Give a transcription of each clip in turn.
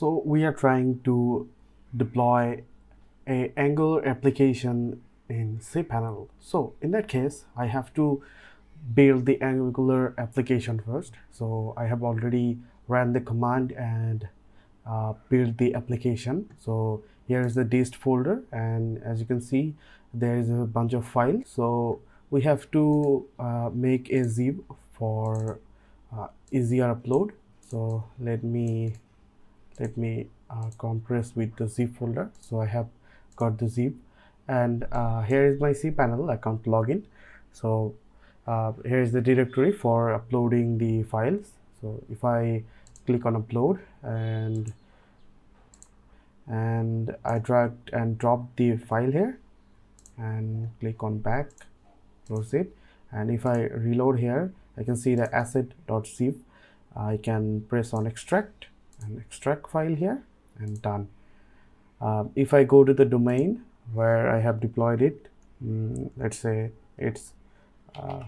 So we are trying to deploy a Angular application in cPanel. So in that case, I have to build the Angular application first. So I have already ran the command and uh, build the application. So here is the dist folder and as you can see, there is a bunch of files. So we have to uh, make a zip for uh, easier upload. So let me let me uh, compress with the zip folder. So i have got the zip and uh, here is my cpanel account login. So uh, here is the directory for uploading the files. So if i click on upload and and i drag and drop the file here and click on back close it. And if i reload here i can see the asset.zip i can press on extract and extract file here and done. Uh, if I go to the domain where I have deployed it mm, let's say it's uh,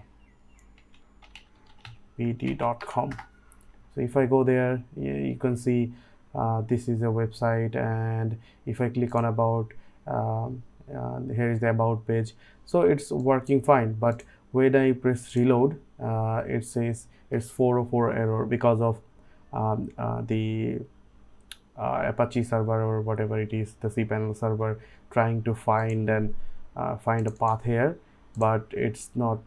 so if I go there you can see uh, this is a website and if I click on about um, uh, here is the about page so it's working fine. But when I press reload uh, it says it's 404 error because of um, uh, the uh, Apache server or whatever it is, the cPanel server trying to find and uh, find a path here, but it's not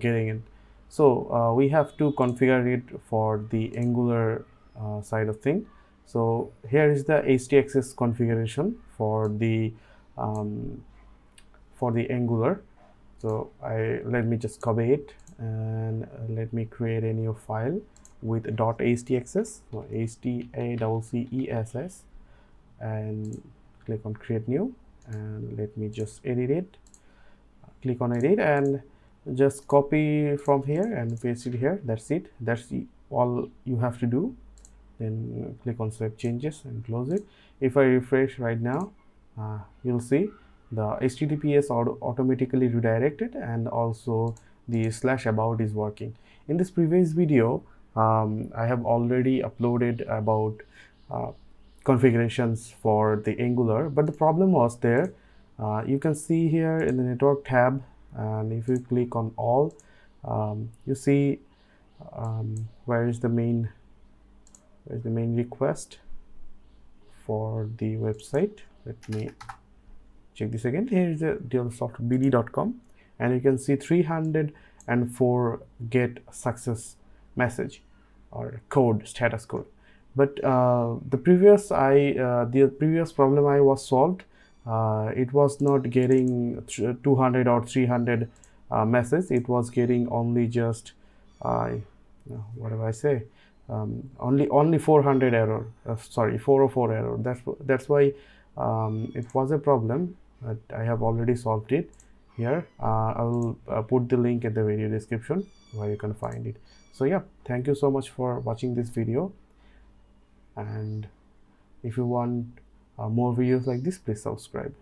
getting it. So we have to configure it for the Angular side of thing. So here is the htaccess configuration for the um, for the Angular. So I let me just copy it and let me create a new file with .htaccess so h-t-a-c-c-e-s-s and click on create new and let me just edit it. Click on edit and just copy from here and paste it here. That's it. That's all you have to do. Then click on save changes and close it. If i refresh right now uh, you'll see the https auto automatically redirected and also the slash about is working. In this previous video um, I have already uploaded about uh, configurations for the Angular but the problem was there. Uh, you can see here in the network tab and if you click on all um, you see um, where is the main where is the main request for the website. Let me check this again. Here is the dealsoftbd.com and you can see 304 get success message or code status code. But uh, the previous i uh, the previous problem i was solved uh, it was not getting 200 or 300 uh, message it was getting only just uh, what do i say? Um, only only 400 error uh, sorry 404 error. That's that's why um, it was a problem but i have already solved it here. I will put the link in the video description where you can find it. So yeah thank you so much for watching this video. And if you want uh, more videos like this please subscribe